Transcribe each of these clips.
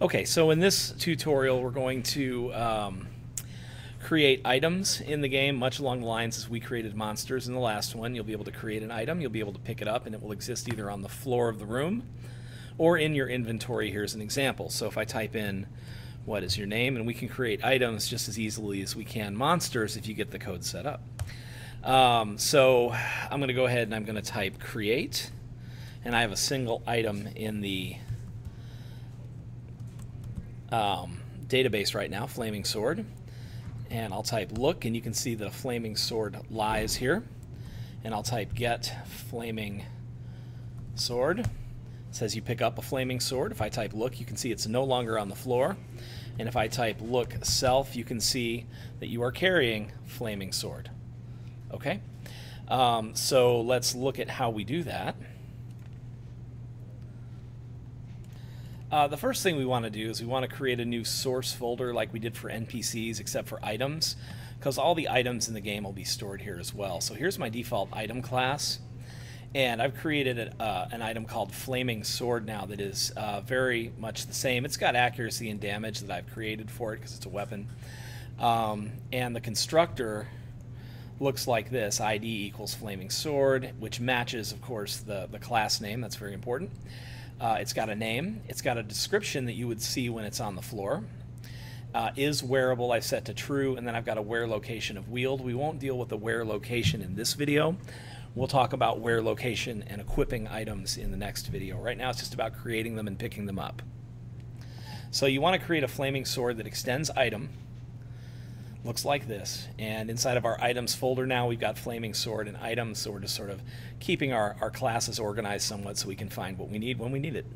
Okay, so in this tutorial, we're going to um, create items in the game, much along the lines as we created monsters in the last one. You'll be able to create an item, you'll be able to pick it up, and it will exist either on the floor of the room or in your inventory. Here's an example. So if I type in what is your name, and we can create items just as easily as we can monsters if you get the code set up. Um, so I'm going to go ahead and I'm going to type create, and I have a single item in the um, database right now, Flaming Sword. And I'll type look, and you can see the Flaming Sword lies here. And I'll type get Flaming Sword. It says you pick up a Flaming Sword. If I type look, you can see it's no longer on the floor. And if I type look self, you can see that you are carrying Flaming Sword. Okay? Um, so let's look at how we do that. Uh, the first thing we want to do is we want to create a new source folder like we did for NPCs except for items because all the items in the game will be stored here as well. So here's my default item class and I've created a, uh, an item called Flaming Sword now that is uh, very much the same. It's got accuracy and damage that I've created for it because it's a weapon. Um, and the constructor looks like this ID equals Flaming Sword, which matches, of course, the, the class name. That's very important. Uh, it's got a name. It's got a description that you would see when it's on the floor. Uh, is wearable I set to true, and then I've got a wear location of wield. We won't deal with the wear location in this video. We'll talk about wear location and equipping items in the next video. Right now it's just about creating them and picking them up. So you want to create a flaming sword that extends item, looks like this. And inside of our items folder now, we've got Flaming Sword and items, so we're just sort of keeping our, our classes organized somewhat so we can find what we need when we need it.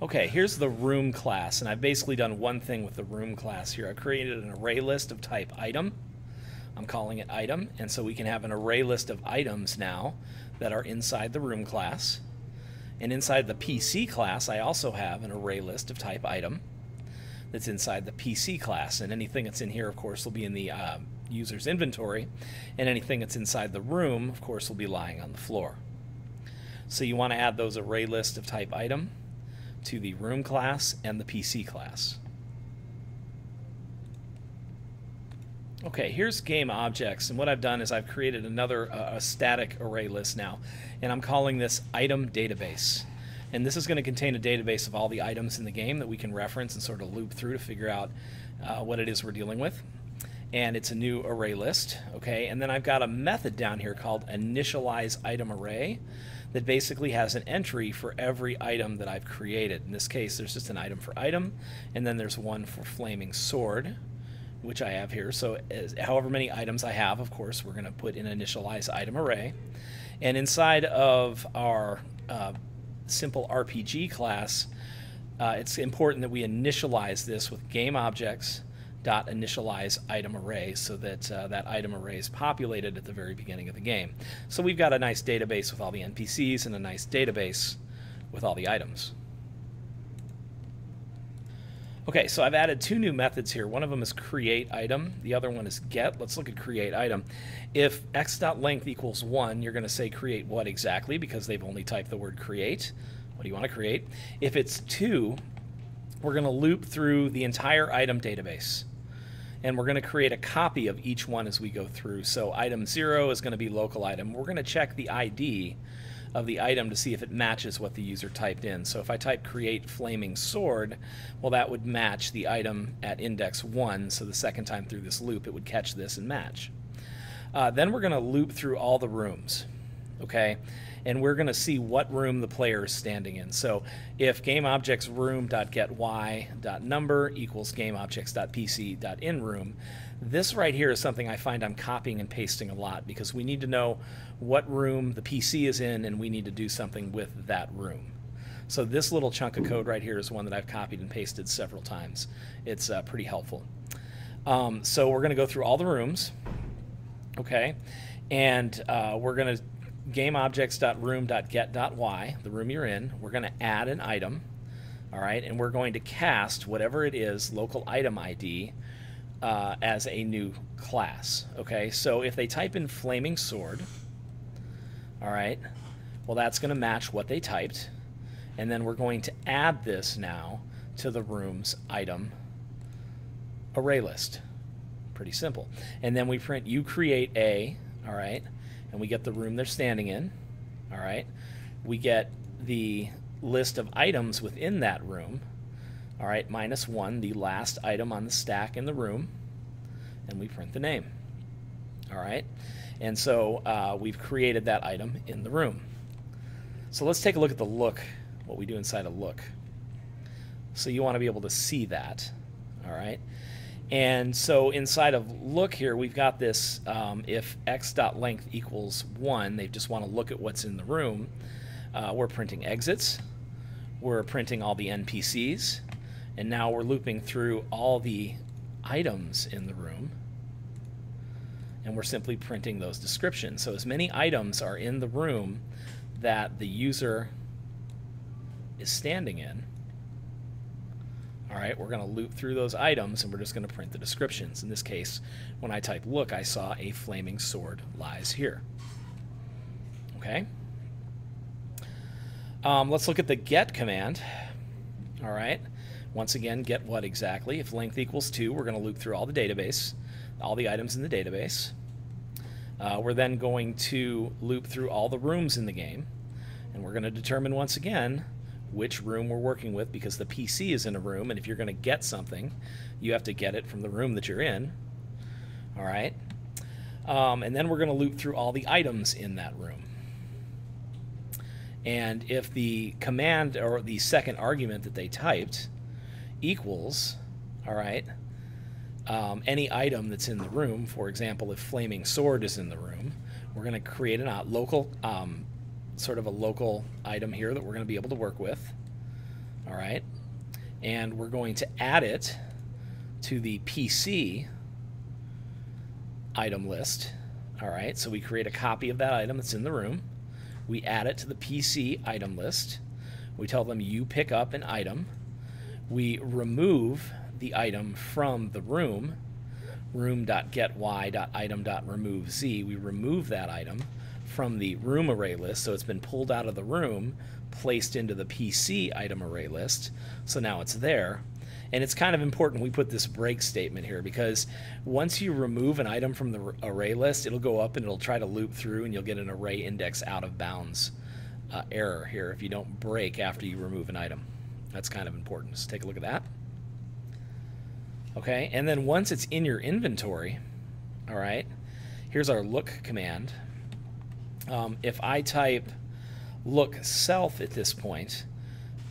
Okay, here's the room class, and I've basically done one thing with the room class here. I've created an array list of type item. I'm calling it item, and so we can have an array list of items now that are inside the room class. And inside the PC class, I also have an array list of type item that's inside the PC class. And anything that's in here, of course, will be in the uh, user's inventory. And anything that's inside the room, of course, will be lying on the floor. So you want to add those array list of type item to the room class and the PC class. Okay, here's game objects, and what I've done is I've created another uh, static array list now, and I'm calling this item database. And this is going to contain a database of all the items in the game that we can reference and sort of loop through to figure out uh, what it is we're dealing with. And it's a new array list, okay? And then I've got a method down here called initialize item array that basically has an entry for every item that I've created. In this case, there's just an item for item, and then there's one for flaming sword, which I have here. So as, however many items I have, of course, we're going to put in initialize item array. And inside of our uh, simple RPG class, uh, it's important that we initialize this with game objects dot initialize item array so that uh, that item array is populated at the very beginning of the game. So we've got a nice database with all the NPCs and a nice database with all the items. Okay, so I've added two new methods here. One of them is create item. The other one is get. Let's look at create item. If x.length equals 1, you're going to say create what exactly because they've only typed the word create. What do you want to create? If it's 2, we're going to loop through the entire item database. And we're going to create a copy of each one as we go through. So item 0 is going to be local item. We're going to check the ID of the item to see if it matches what the user typed in. So if I type create flaming sword, well that would match the item at index 1, so the second time through this loop it would catch this and match. Uh, then we're going to loop through all the rooms, okay? And we're going to see what room the player is standing in. So if gameobjectsroom.getY.number equals gameobjects.pc.inroom, this right here is something I find I'm copying and pasting a lot because we need to know what room the PC is in and we need to do something with that room. So this little chunk of code right here is one that I've copied and pasted several times. It's uh, pretty helpful. Um, so we're going to go through all the rooms, okay, and uh, we're going to gameobjects.room.get.y, the room you're in. We're going to add an item, all right, and we're going to cast whatever it is, local item ID, uh, as a new class. Okay, so if they type in Flaming Sword, all right, well, that's going to match what they typed. And then we're going to add this now to the room's item array list. Pretty simple. And then we print you create a, all right, and we get the room they're standing in, all right. We get the list of items within that room, all right, minus one, the last item on the stack in the room, and we print the name, all right. And so uh, we've created that item in the room. So let's take a look at the look, what we do inside a look. So you want to be able to see that, all right? And so inside of look here, we've got this um, if x.length equals 1, they just want to look at what's in the room. Uh, we're printing exits. We're printing all the NPCs. And now we're looping through all the items in the room. And we're simply printing those descriptions. So as many items are in the room that the user is standing in, all right, we're going to loop through those items and we're just going to print the descriptions. In this case, when I type look, I saw a flaming sword lies here. Okay. Um, let's look at the get command. All right. Once again, get what exactly? If length equals 2, we're going to loop through all the database, all the items in the database. Uh, we're then going to loop through all the rooms in the game, and we're going to determine once again which room we're working with because the PC is in a room, and if you're going to get something, you have to get it from the room that you're in. All right. Um, and then we're going to loop through all the items in that room. And if the command or the second argument that they typed equals, all right, um, any item that's in the room, for example, if flaming sword is in the room, we're going to create a local um, sort of a local item here that we're going to be able to work with. All right. And we're going to add it to the PC item list. All right. So we create a copy of that item that's in the room. We add it to the PC item list. We tell them you pick up an item. We remove the item from the room room.getY.item.remove_z. We remove that item from the room array list, so it's been pulled out of the room, placed into the PC item array list, so now it's there. And it's kind of important we put this break statement here because once you remove an item from the array list, it'll go up and it'll try to loop through and you'll get an array index out of bounds uh, error here if you don't break after you remove an item. That's kind of important. Let's take a look at that. Okay, and then once it's in your inventory, all right, here's our look command. Um, if I type look self at this point,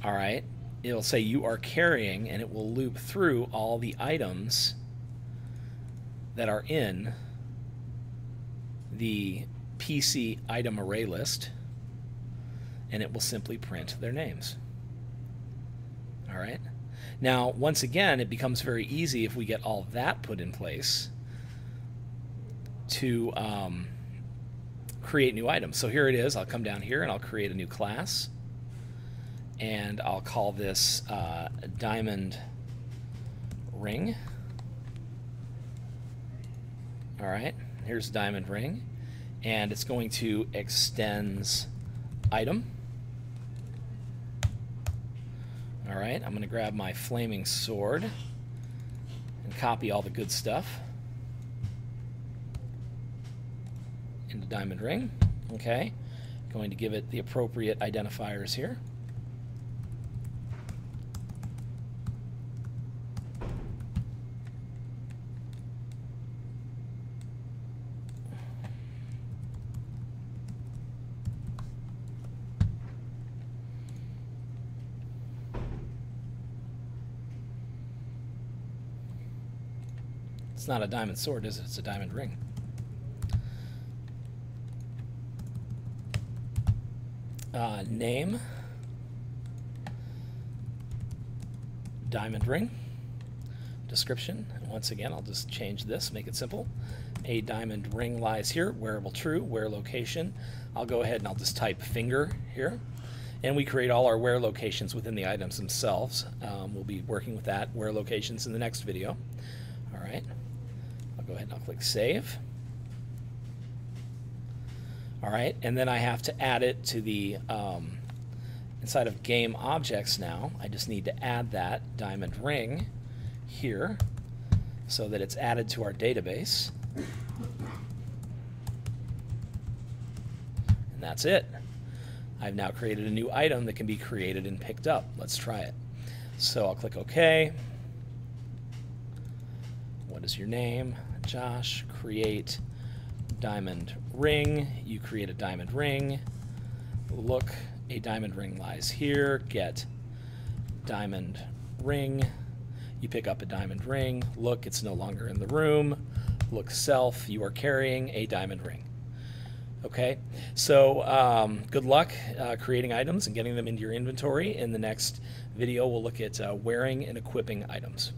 all right, it'll say you are carrying and it will loop through all the items that are in the PC item array list and it will simply print their names. All right. Now, once again, it becomes very easy if we get all that put in place to um, create new items. So here it is. I'll come down here and I'll create a new class. And I'll call this uh, diamond ring. All right, here's diamond ring. And it's going to extends item. All right, I'm going to grab my flaming sword and copy all the good stuff. into diamond ring. Okay, going to give it the appropriate identifiers here. It's not a diamond sword, is it? It's a diamond ring. uh, name, diamond ring, description. Once again, I'll just change this, make it simple. A diamond ring lies here, wearable true, wear location. I'll go ahead and I'll just type finger here. And we create all our wear locations within the items themselves. Um, we'll be working with that, wear locations, in the next video. Go ahead and I'll click save. All right, and then I have to add it to the, um, Inside of game objects now, I just need to add that diamond ring here so that it's added to our database. And that's it. I've now created a new item that can be created and picked up. Let's try it. So I'll click OK. What is your name? Josh. Create diamond ring. You create a diamond ring. Look, a diamond ring lies here. Get diamond ring. You pick up a diamond ring. Look, it's no longer in the room. Look, self, you are carrying a diamond ring. Okay, so um, good luck uh, creating items and getting them into your inventory. In the next video, we'll look at uh, wearing and equipping items.